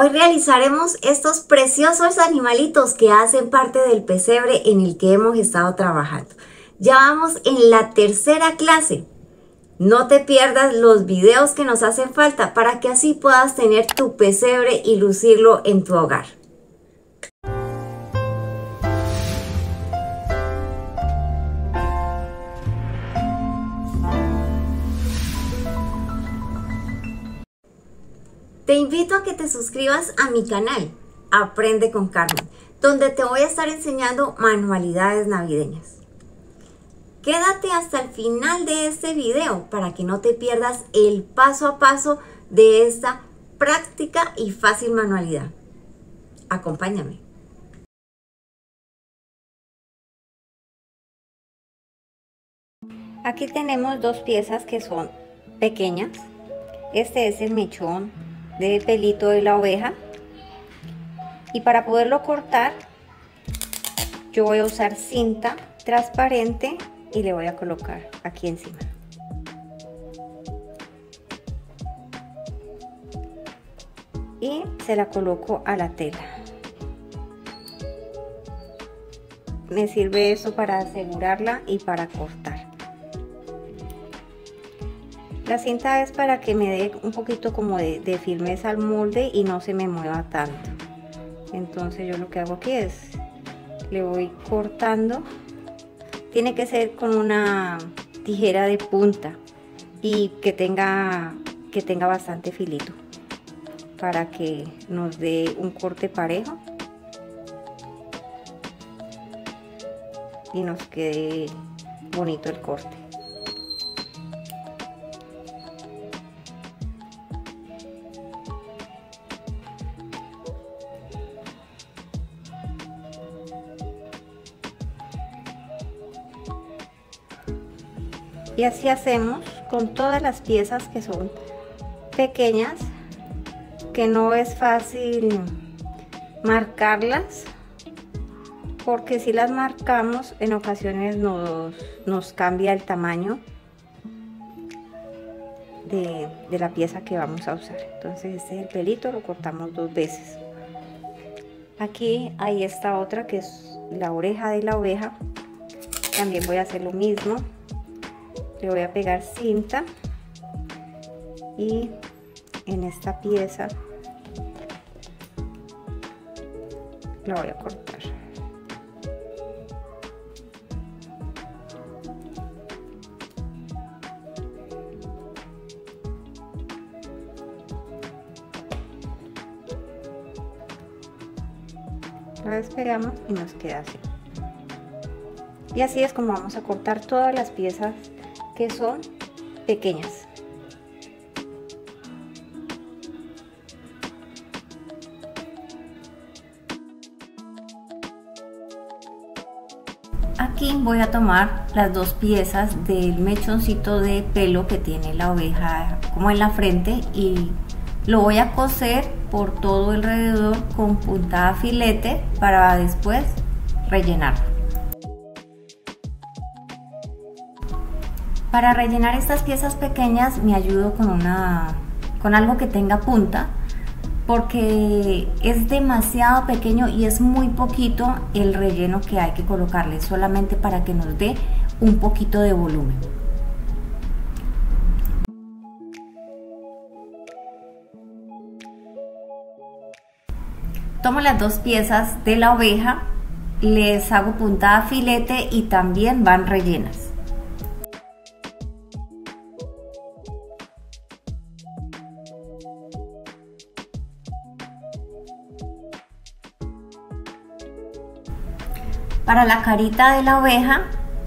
Hoy realizaremos estos preciosos animalitos que hacen parte del pesebre en el que hemos estado trabajando. Ya vamos en la tercera clase. No te pierdas los videos que nos hacen falta para que así puedas tener tu pesebre y lucirlo en tu hogar. Te invito a que te suscribas a mi canal, Aprende con Carmen, donde te voy a estar enseñando manualidades navideñas. Quédate hasta el final de este video para que no te pierdas el paso a paso de esta práctica y fácil manualidad. Acompáñame. Aquí tenemos dos piezas que son pequeñas. Este es el mechón de pelito de la oveja. Y para poderlo cortar yo voy a usar cinta transparente y le voy a colocar aquí encima. Y se la coloco a la tela. Me sirve eso para asegurarla y para cortar la cinta es para que me dé un poquito como de, firmeza al molde y no se me mueva tanto. Entonces yo lo que hago aquí es, le voy cortando. Tiene que ser con una tijera de punta y que tenga, que tenga bastante filito para que nos dé un corte parejo y nos quede bonito el corte. Y así hacemos con todas las piezas que son pequeñas que no es fácil marcarlas porque si las marcamos en ocasiones nos, nos cambia el tamaño de, de, la pieza que vamos a usar. Entonces este es el pelito lo cortamos dos veces. Aquí hay esta otra que es la oreja de la oveja. También voy a hacer lo mismo le voy a pegar cinta. Y en esta pieza la voy a cortar. La despegamos y nos queda así. Y así es como vamos a cortar todas las piezas que son pequeñas. Aquí voy a tomar las dos piezas del mechoncito de pelo que tiene la oveja como en la frente y lo voy a coser por todo alrededor con puntada filete para después rellenar. Para rellenar estas piezas pequeñas me ayudo con, una, con algo que tenga punta porque es demasiado pequeño y es muy poquito el relleno que hay que colocarle solamente para que nos dé un poquito de volumen. Tomo las dos piezas de la oveja, les hago puntada filete y también van rellenas. Para la carita de la oveja,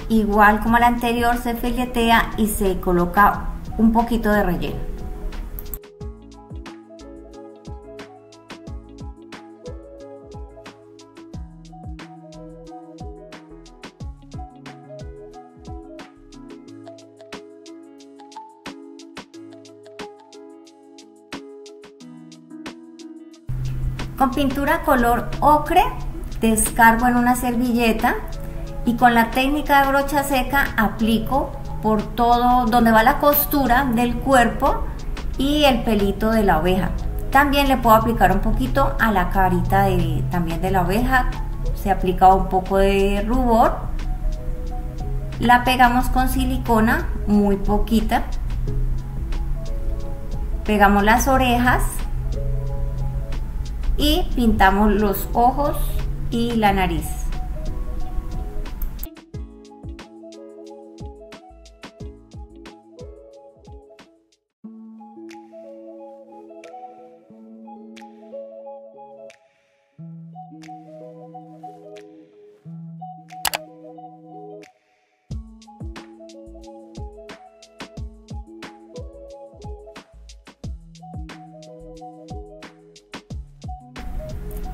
igual como la anterior, se filetea y se coloca un poquito de relleno. Con pintura color ocre descargo en una servilleta y con la técnica de brocha seca aplico por todo donde va la costura del cuerpo y el pelito de la oveja. También le puedo aplicar un poquito a la carita de, también de la oveja. Se aplica un poco de rubor. La pegamos con silicona, muy poquita. Pegamos las orejas y pintamos los ojos y la nariz.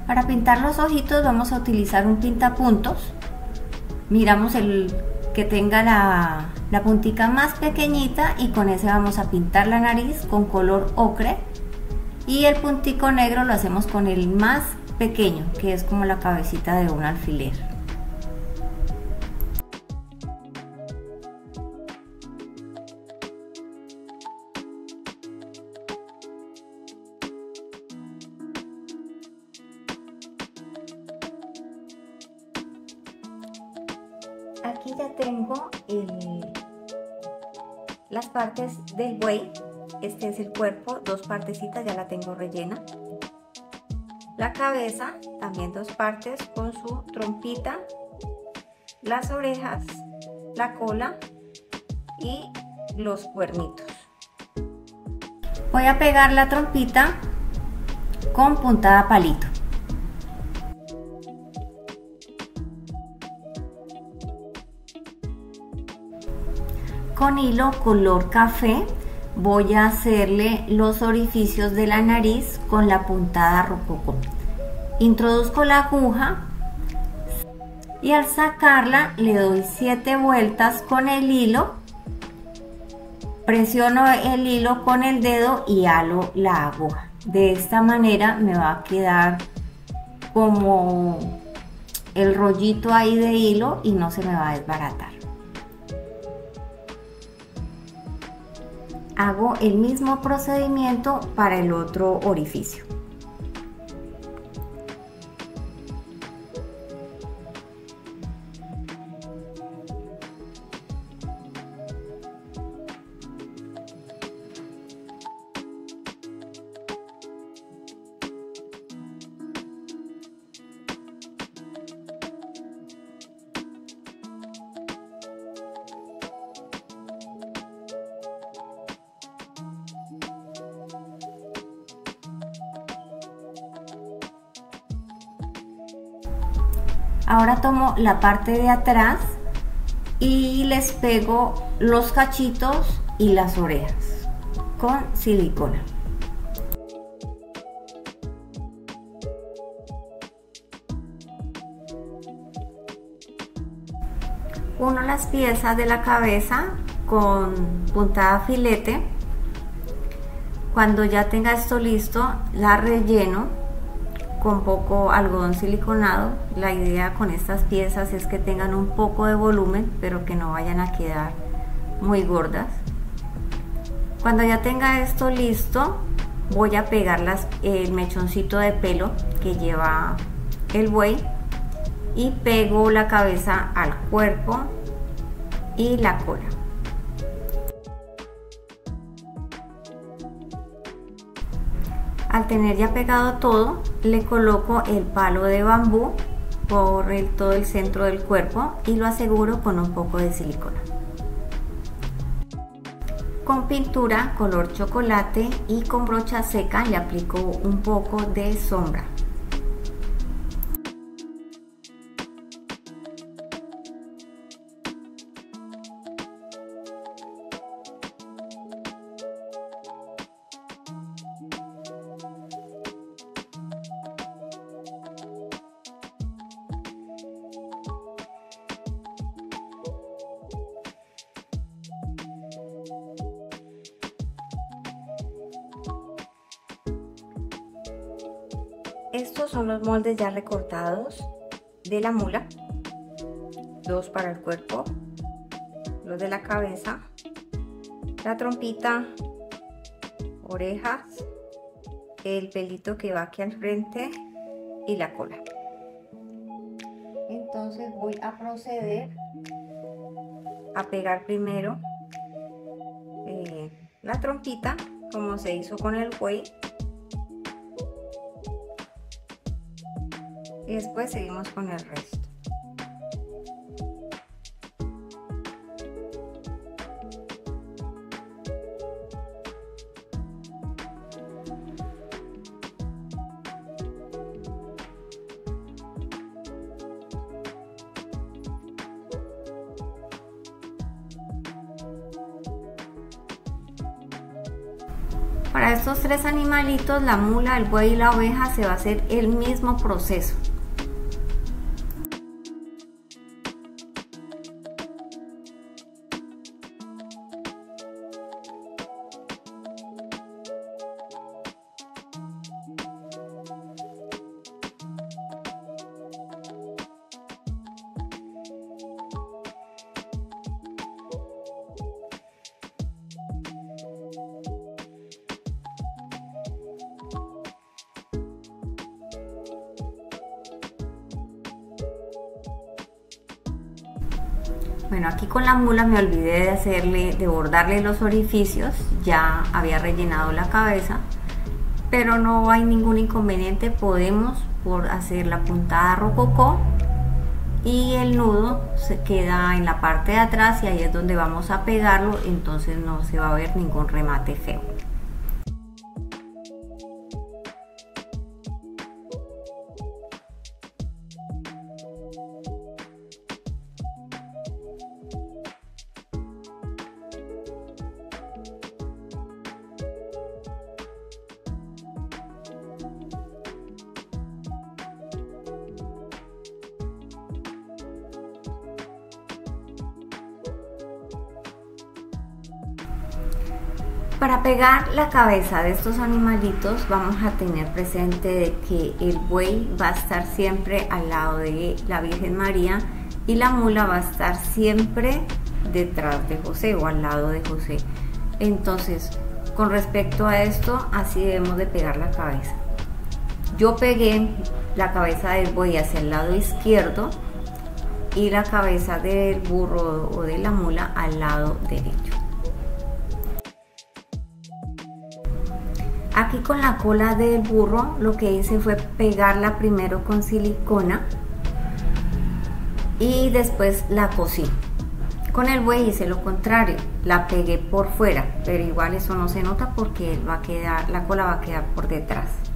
Para pintar los ojitos vamos a utilizar un pintapuntos. Miramos el que tenga la, la puntica más pequeñita y con ese vamos a pintar la nariz con color ocre. Y el puntico negro lo hacemos con el más pequeño, que es como la cabecita de un alfiler. Del buey. Este es el cuerpo, dos partecitas ya la tengo rellena. La cabeza, también dos partes con su trompita. Las orejas, la cola y los cuernitos. Voy a pegar la trompita con puntada palito. Con hilo color café voy a hacerle los orificios de la nariz con la puntada rococó. Introduzco la aguja y al sacarla le doy 7 vueltas con el hilo. Presiono el hilo con el dedo y halo la aguja. De esta manera me va a quedar como el rollito ahí de hilo y no se me va a desbaratar. Hago el mismo procedimiento para el otro orificio. Ahora tomo la parte de atrás y les pego los cachitos y las orejas con silicona. Uno las piezas de la cabeza con puntada filete. Cuando ya tenga esto listo, la relleno con poco algodón siliconado. La idea con estas piezas es que tengan un poco de volumen, pero que no vayan a quedar muy gordas. Cuando ya tenga esto listo, voy a pegar las, el mechoncito de pelo que lleva el buey y pego la cabeza al cuerpo y la cola. Al tener ya pegado todo, le coloco el palo de bambú por todo el centro del cuerpo y lo aseguro con un poco de silicona. Con pintura color chocolate y con brocha seca le aplico un poco de sombra. Estos son los moldes ya recortados de la mula. Dos para el cuerpo, los de la cabeza, la trompita, orejas, el pelito que va aquí al frente y la cola. Entonces voy a proceder a pegar primero eh, la trompita como se hizo con el buey y después seguimos con el resto Para estos tres animalitos, la mula, el buey y la oveja, se va a hacer el mismo proceso. Bueno, aquí con la mula me olvidé de hacerle, de bordarle los orificios, ya había rellenado la cabeza, pero no hay ningún inconveniente, podemos por hacer la puntada rococó y el nudo se queda en la parte de atrás y ahí es donde vamos a pegarlo, entonces no se va a ver ningún remate feo. Para pegar la cabeza de estos animalitos vamos a tener presente de que el buey va a estar siempre al lado de la Virgen María y la mula va a estar siempre detrás de José o al lado de José. Entonces, con respecto a esto, así debemos de pegar la cabeza. Yo pegué la cabeza del buey hacia el lado izquierdo y la cabeza del burro o de la mula al lado derecho. Aquí con la cola del burro lo que hice fue pegarla primero con silicona y después la cosí. Con el buey hice lo contrario, la pegué por fuera, pero igual eso no se nota porque va a quedar, la cola va a quedar por detrás.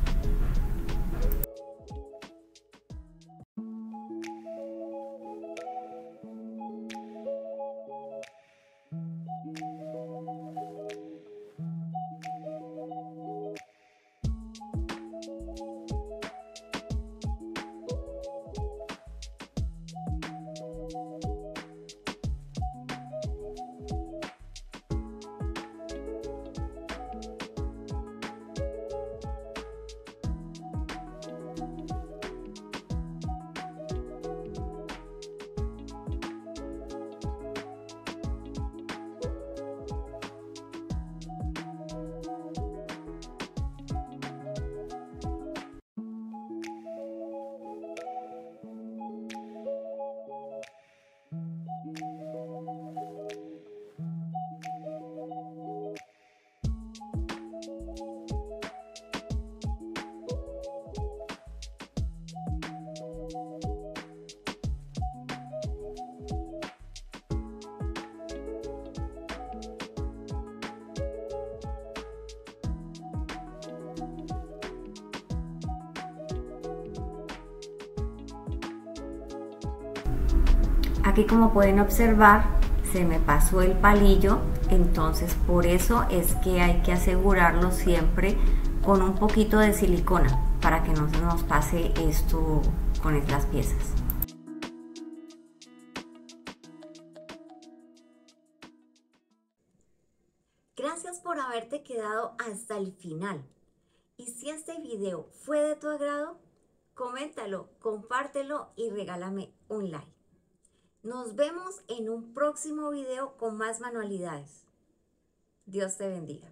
Aquí como pueden observar se me pasó el palillo, entonces por eso es que hay que asegurarlo siempre con un poquito de silicona para que no se nos pase esto con estas piezas. Gracias por haberte quedado hasta el final. Y si este video fue de tu agrado, coméntalo, compártelo y regálame un like. Nos vemos en un próximo video con más manualidades. Dios te bendiga.